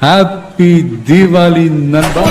Happy Diwali, நண்பா